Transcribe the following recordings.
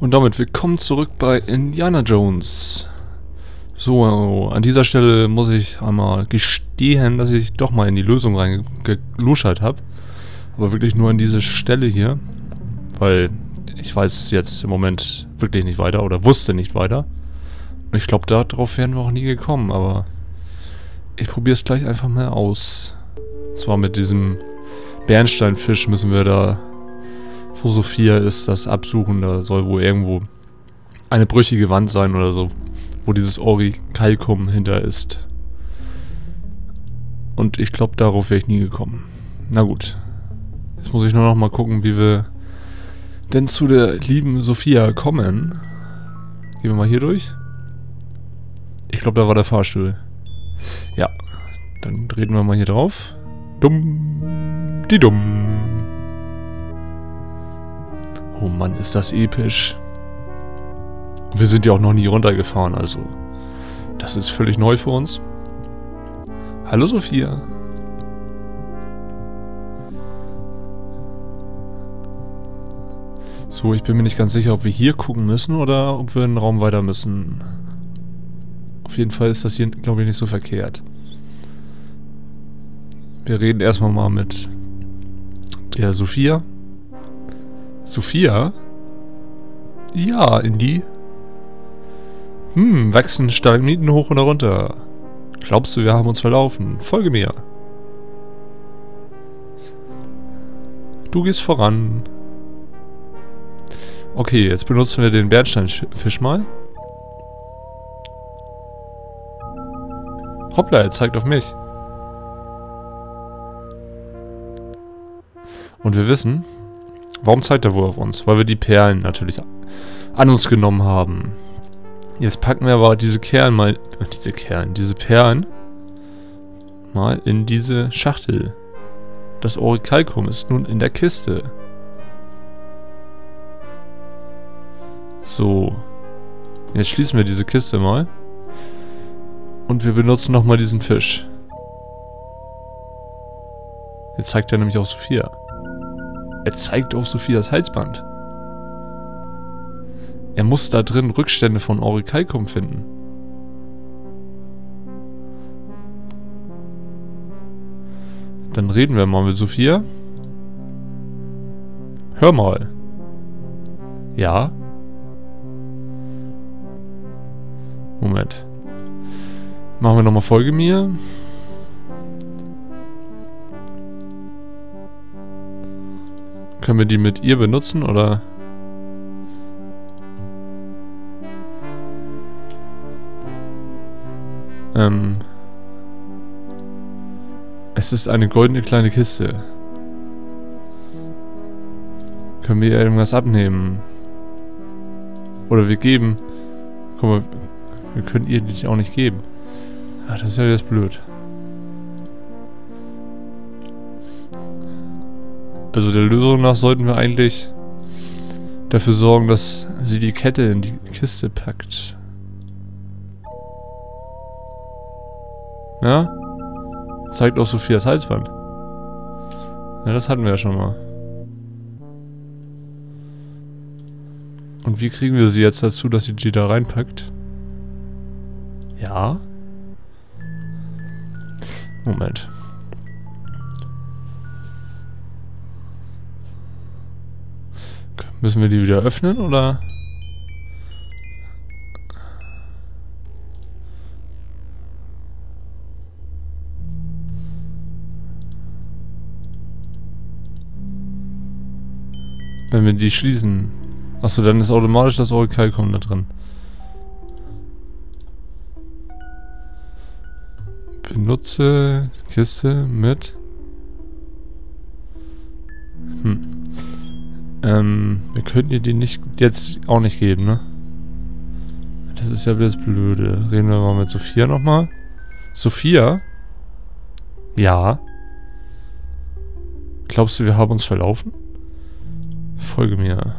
Und damit willkommen zurück bei Indiana Jones. So, an dieser Stelle muss ich einmal gestehen, dass ich doch mal in die Lösung reingeluschert habe. Aber wirklich nur an diese Stelle hier. Weil ich weiß jetzt im Moment wirklich nicht weiter oder wusste nicht weiter. Und ich glaube, darauf wären wir auch nie gekommen, aber ich probiere es gleich einfach mal aus. Und zwar mit diesem Bernsteinfisch müssen wir da Sophia ist, das absuchen. Da soll wohl irgendwo eine brüchige Wand sein oder so, wo dieses Orikalkum hinter ist. Und ich glaube, darauf wäre ich nie gekommen. Na gut. Jetzt muss ich nur noch mal gucken, wie wir denn zu der lieben Sophia kommen. Gehen wir mal hier durch. Ich glaube, da war der Fahrstuhl. Ja. Dann treten wir mal hier drauf. Dumm. Die dumm. Oh Mann, ist das episch. Wir sind ja auch noch nie runtergefahren, also das ist völlig neu für uns. Hallo Sophia. So, ich bin mir nicht ganz sicher, ob wir hier gucken müssen oder ob wir einen Raum weiter müssen. Auf jeden Fall ist das hier, glaube ich, nicht so verkehrt. Wir reden erstmal mal mit der Sophia. Sophia? Ja, Indy. Hm, wachsen Stalagmiten hoch oder runter. Glaubst du, wir haben uns verlaufen? Folge mir. Du gehst voran. Okay, jetzt benutzen wir den Bernsteinfisch mal. Hoppla, er zeigt auf mich. Und wir wissen, Warum zeigt er wohl auf uns? Weil wir die Perlen natürlich an uns genommen haben. Jetzt packen wir aber diese Kerlen mal... Diese Kerlen, diese Perlen mal in diese Schachtel. Das Orikalkum ist nun in der Kiste. So. Jetzt schließen wir diese Kiste mal. Und wir benutzen nochmal diesen Fisch. Jetzt zeigt er nämlich auf Sophia. Er zeigt auf Sophias Halsband. Er muss da drin Rückstände von Orikalkum finden. Dann reden wir mal mit Sophia. Hör mal. Ja? Moment. Machen wir nochmal Folge mir. Können wir die mit ihr benutzen, oder? Ähm... Es ist eine goldene kleine Kiste. Können wir ihr irgendwas abnehmen? Oder wir geben... Guck mal, wir können ihr die auch nicht geben. Ach, das ist ja jetzt blöd. Also der Lösung nach sollten wir eigentlich dafür sorgen, dass sie die Kette in die Kiste packt. Ja? Zeigt auch Sophias Halsband. Ja, das hatten wir ja schon mal. Und wie kriegen wir sie jetzt dazu, dass sie die da reinpackt? Ja? Moment. Müssen wir die wieder öffnen, oder? Wenn wir die schließen. Achso, dann ist automatisch das Orikalkum da drin. Benutze Kiste mit... Ähm, wir könnten ihr die nicht jetzt auch nicht geben, ne? Das ist ja das Blöde. Reden wir mal mit Sophia nochmal. Sophia? Ja. Glaubst du, wir haben uns verlaufen? Folge mir.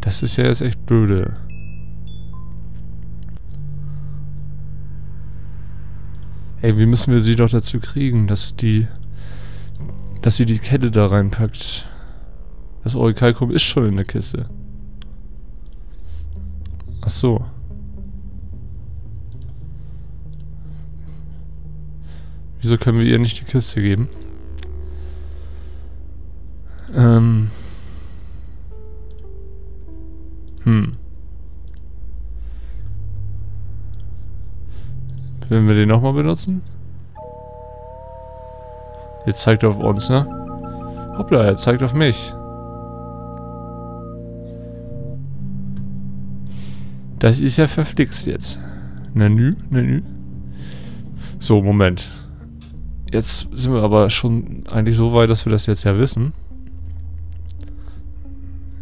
Das ist ja jetzt echt blöde. Ey, wie müssen wir sie doch dazu kriegen, dass die... Dass sie die Kette da reinpackt. Das Orikalkum ist schon in der Kiste. Ach so. Wieso können wir ihr nicht die Kiste geben? Ähm. Hm. Wenn wir den nochmal benutzen? Jetzt zeigt er auf uns, ne? Hoppla, er zeigt auf mich. Das ist ja verflixt jetzt. Menü, Menü. So, Moment. Jetzt sind wir aber schon eigentlich so weit, dass wir das jetzt ja wissen.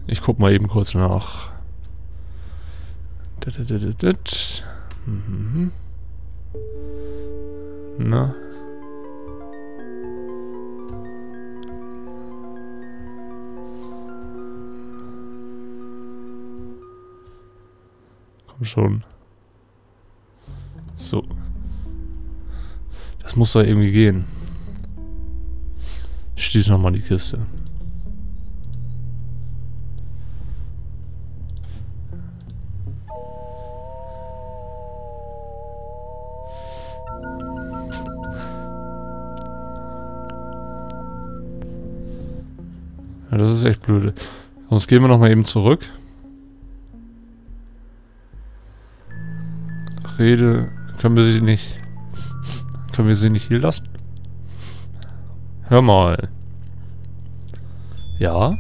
Ich guck mal eben kurz nach. Mhm. Na? Komm schon. So. Das muss doch irgendwie gehen. Schließ nochmal die Kiste. Das ist echt blöde. Sonst gehen wir nochmal eben zurück. Rede. Können wir sie nicht... Können wir sie nicht hier lassen? Hör mal. Ja?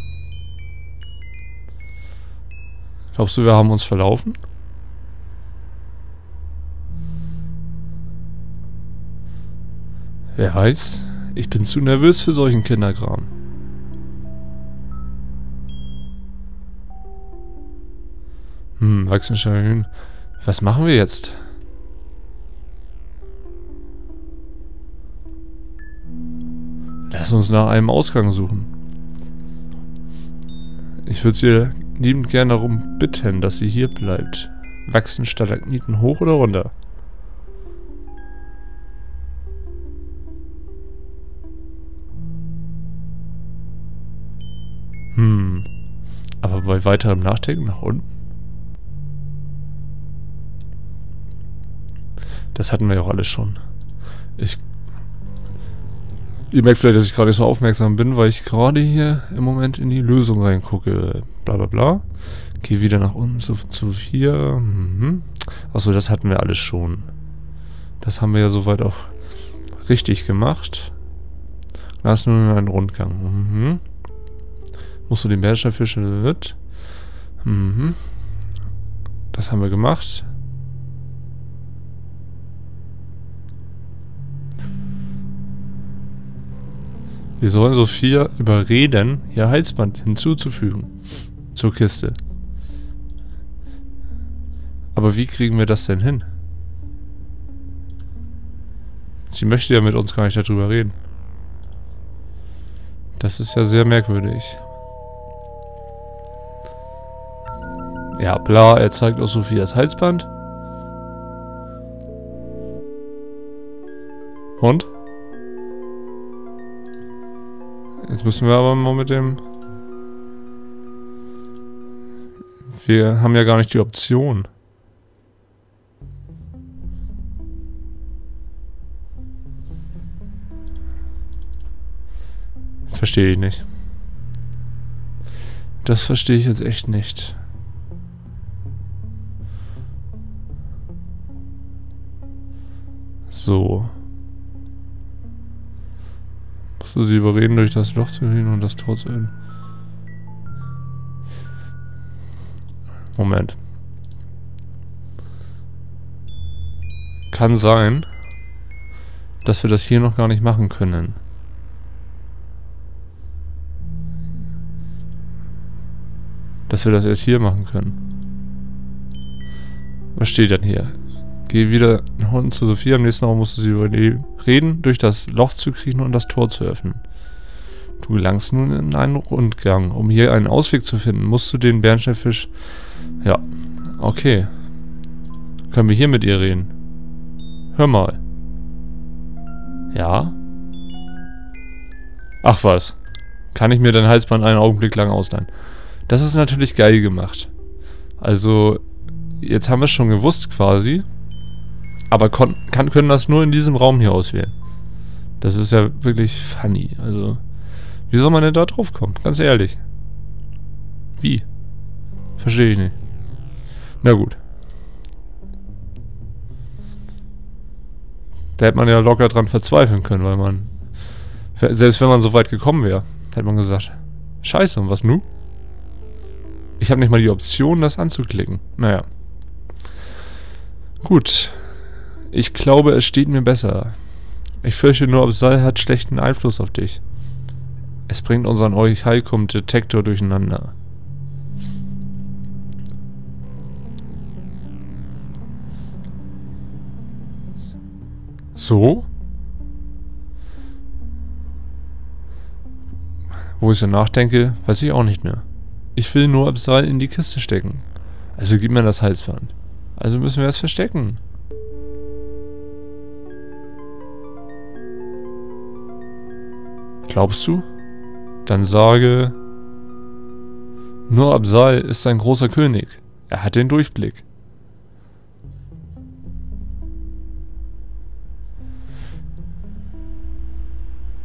Glaubst du, wir haben uns verlaufen? Wer weiß? Ich bin zu nervös für solchen Kinderkram. Hm, wachsende Was machen wir jetzt? Lass uns nach einem Ausgang suchen. Ich würde sie liebend gerne darum bitten, dass sie hier bleibt. Wachsen Stalagniten hoch oder runter? Hm. Aber bei weiterem Nachdenken nach unten? Das hatten wir ja auch alles schon. Ich Ihr merkt vielleicht, dass ich gerade so aufmerksam bin, weil ich gerade hier im Moment in die Lösung reingucke. Bla bla bla. Gehe wieder nach unten zu, zu hier. Mhm. Achso, das hatten wir alles schon. Das haben wir ja soweit auch richtig gemacht. Ist nur ein Rundgang. Mhm. Musst du den Bärsterfisch mit? Mhm. Das haben wir gemacht. Wir sollen Sophia überreden, ihr Halsband hinzuzufügen. Zur Kiste. Aber wie kriegen wir das denn hin? Sie möchte ja mit uns gar nicht darüber reden. Das ist ja sehr merkwürdig. Ja, bla, er zeigt auch Sophias Halsband. Und? Jetzt müssen wir aber mal mit dem... Wir haben ja gar nicht die Option. Verstehe ich nicht. Das verstehe ich jetzt echt nicht. So. So, sie überreden, durch das Loch zu gehen und das Tor zu öffnen. Moment. Kann sein, dass wir das hier noch gar nicht machen können. Dass wir das erst hier machen können. Was steht denn hier? Geh wieder nach unten zu Sophia. Am nächsten Raum musst du sie überreden, durch das Loch zu kriechen und das Tor zu öffnen. Du gelangst nun in einen Rundgang. Um hier einen Ausweg zu finden, musst du den Bernsteinfisch... Ja, okay. Können wir hier mit ihr reden? Hör mal. Ja? Ach was. Kann ich mir dein Halsband einen Augenblick lang ausleihen? Das ist natürlich geil gemacht. Also, jetzt haben wir es schon gewusst quasi. Aber kann, können das nur in diesem Raum hier auswählen. Das ist ja wirklich funny. Also, wie soll man denn da drauf kommen? Ganz ehrlich. Wie? Verstehe ich nicht. Na gut. Da hätte man ja locker dran verzweifeln können, weil man... Selbst wenn man so weit gekommen wäre, hätte man gesagt, scheiße, und was nu? Ich habe nicht mal die Option, das anzuklicken. Naja. Gut. Ich glaube, es steht mir besser. Ich fürchte nur, Absal hat schlechten Einfluss auf dich. Es bringt unseren Euchaikum-Detektor durcheinander. So? Wo ich so nachdenke, weiß ich auch nicht mehr. Ich will nur Absal in die Kiste stecken. Also gib mir das Halsband. Also müssen wir es verstecken. Glaubst du? Dann sage... Nur Absal ist ein großer König. Er hat den Durchblick.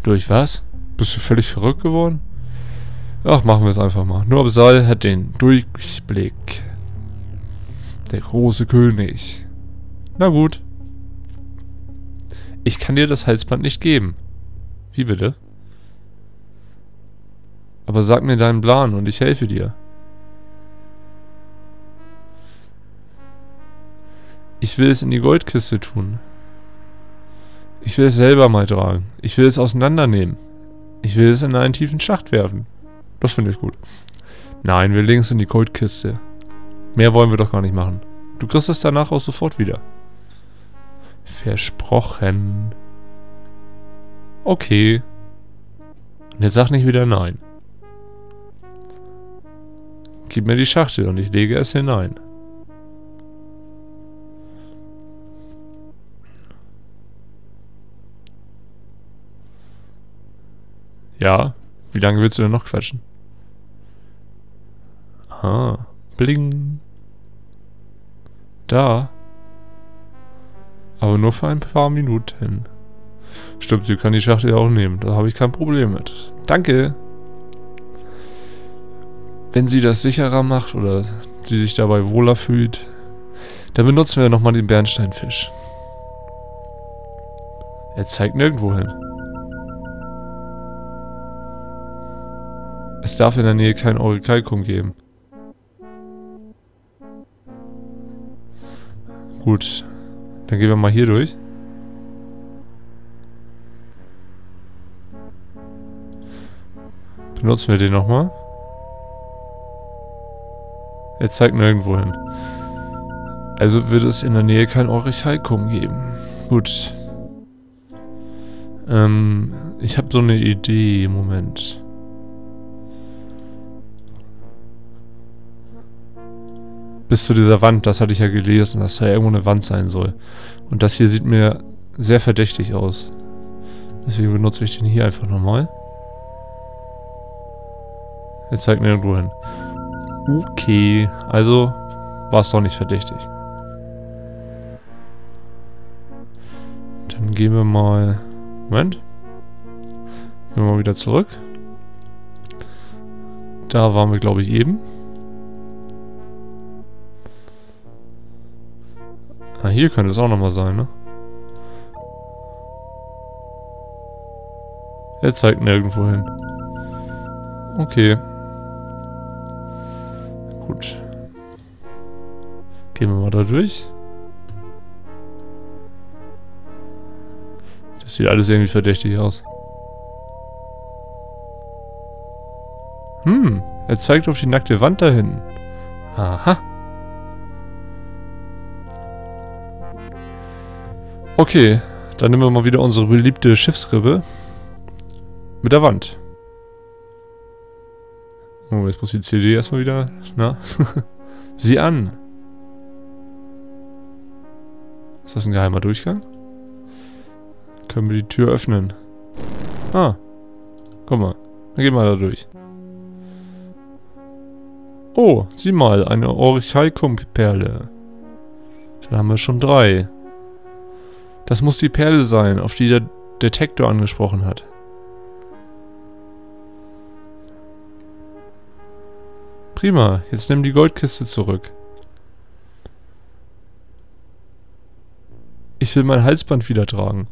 Durch was? Bist du völlig verrückt geworden? Ach, machen wir es einfach mal. Nur Absal hat den Durchblick. Der große König. Na gut. Ich kann dir das Halsband nicht geben. Wie bitte? Aber sag mir deinen Plan und ich helfe dir. Ich will es in die Goldkiste tun. Ich will es selber mal tragen. Ich will es auseinandernehmen. Ich will es in einen tiefen Schacht werfen. Das finde ich gut. Nein, wir legen es in die Goldkiste. Mehr wollen wir doch gar nicht machen. Du kriegst es danach auch sofort wieder. Versprochen. Okay. Und jetzt sag nicht wieder nein. Gib mir die Schachtel und ich lege es hinein. Ja, wie lange willst du denn noch quatschen? Ah, bling. Da. Aber nur für ein paar Minuten. Stimmt, sie kann die Schachtel auch nehmen. Da habe ich kein Problem mit. Danke. Wenn sie das sicherer macht oder sie sich dabei wohler fühlt, dann benutzen wir nochmal den Bernsteinfisch. Er zeigt nirgendwo hin. Es darf in der Nähe kein Auricalcum geben. Gut. Dann gehen wir mal hier durch. Benutzen wir den nochmal. Er zeigt nirgendwo hin. Also wird es in der Nähe kein Orichalkum geben. Gut. Ähm, ich habe so eine Idee. Moment. Bis zu dieser Wand, das hatte ich ja gelesen, dass da irgendwo eine Wand sein soll. Und das hier sieht mir sehr verdächtig aus. Deswegen benutze ich den hier einfach nochmal. Jetzt zeigt nirgendwo hin. Okay, also war es doch nicht verdächtig. Dann gehen wir mal... Moment. Gehen wir mal wieder zurück. Da waren wir, glaube ich, eben. Ah, hier könnte es auch nochmal sein, ne? Er zeigt nirgendwo hin. Okay. Gehen wir mal da durch. Das sieht alles irgendwie verdächtig aus. Hm, er zeigt auf die nackte Wand da hinten. Aha. Okay, dann nehmen wir mal wieder unsere beliebte Schiffsrippe. Mit der Wand. Oh, jetzt muss die CD erstmal wieder... Na? Sieh an. Ist das ein geheimer Durchgang? Können wir die Tür öffnen? Ah. Guck mal. Dann gehen wir da durch. Oh, sieh mal, eine Orichalkum-Perle. Dann haben wir schon drei. Das muss die Perle sein, auf die der Detektor angesprochen hat. Prima, jetzt nimm die Goldkiste zurück. Ich will mein Halsband wieder tragen.